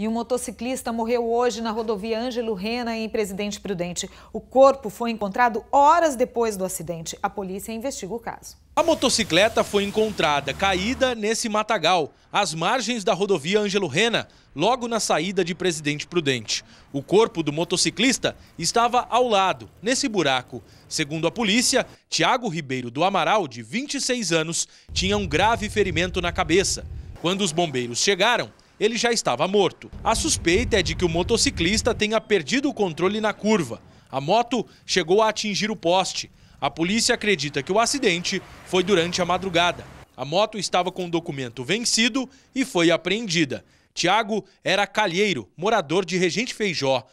E um motociclista morreu hoje na rodovia Ângelo Rena, em Presidente Prudente. O corpo foi encontrado horas depois do acidente. A polícia investiga o caso. A motocicleta foi encontrada caída nesse matagal, às margens da rodovia Ângelo Rena, logo na saída de Presidente Prudente. O corpo do motociclista estava ao lado, nesse buraco. Segundo a polícia, Tiago Ribeiro do Amaral, de 26 anos, tinha um grave ferimento na cabeça. Quando os bombeiros chegaram, ele já estava morto. A suspeita é de que o motociclista tenha perdido o controle na curva. A moto chegou a atingir o poste. A polícia acredita que o acidente foi durante a madrugada. A moto estava com o documento vencido e foi apreendida. Tiago era calheiro, morador de Regente Feijó.